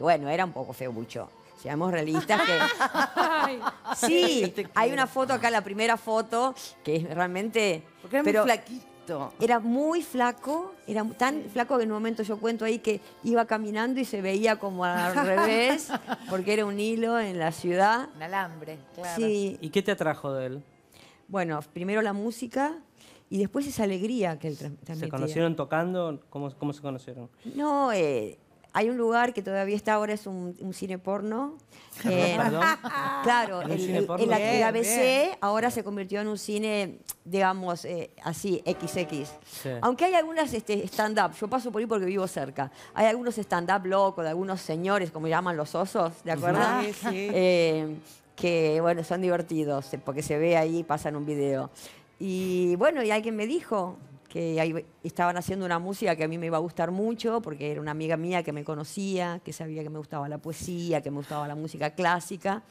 bueno, era un poco feubucho. Seamos realistas que... sí, hay una foto acá, la primera foto, que es realmente... Porque era pero muy flaquito. Era muy flaco, era tan flaco que en un momento yo cuento ahí que iba caminando y se veía como al revés, porque era un hilo en la ciudad. Un alambre, claro. Sí, ¿Y qué te atrajo de él? bueno, primero la música y después esa alegría que él tra- ¿Se transmitía. conocieron tocando? ¿Cómo, cómo se conocieron? No, eh, hay un lugar que todavía está ahora, es un, un cine porno. Eh, Perdón. Claro, ¿En un el, el- porno? el- el Bien, ABC bien. ahora se convirtió en un cine, digamos, eh, así, XX. Sí. Aunque hay algunas este, stand-up, yo paso por ahí porque vivo cerca. Hay algunos stand-up locos de algunos señores, como llaman los osos, ¿de acuerdo? Sí, sí. Eh, que, bueno, son divertidos, porque se ve ahí, pasan un video. Y bueno, y alguien me dijo que ahí estaban haciendo una música que a mí me iba a gustar mucho, porque era una amiga mía que me conocía, que sabía que me gustaba la poesía, que me gustaba la música clásica.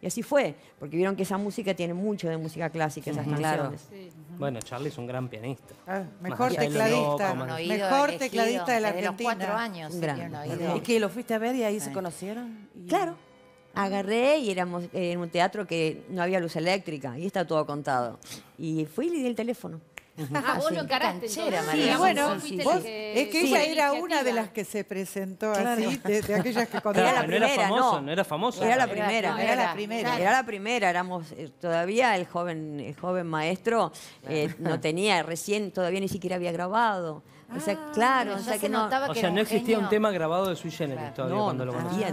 Y así fue, porque vieron que esa música tiene mucho de música clásica, esas Claro. canciones. Bueno, Charlie es un gran pianista. Ah, mejor tecladista. loco, Mejor elegido tecladista de la desde Argentina. los cuatro años. Un sí, gran, oído. ¿Y que lo fuiste a ver y ahí se Sí. conocieron? Y- Claro. Agarré y éramos en un teatro que no había luz eléctrica y está todo contado. Y fui y le di el teléfono. Ah, vos Así. lo encaraste Canchera. Sí, bueno, vos sí, sí. que- Es que sí, ella la era una de las que se presentó así, de, de aquellas que cuando Era Claro, la no era primera, famoso, no. no era famoso. Era la Era- primera. no, Era la primera. Era la primera, éramos eh, todavía el joven, el joven maestro eh, no tenía, recién todavía ni siquiera había grabado. O sea, claro, Pero o sea que no. O sea, no existía un tema grabado de Sui Generis Claro. todavía No, cuando no lo conocí.